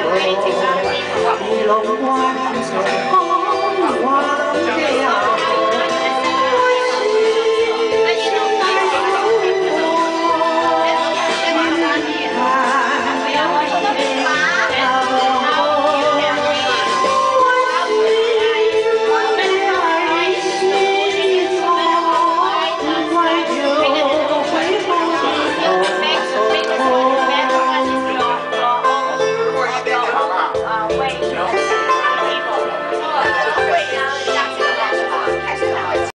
我一路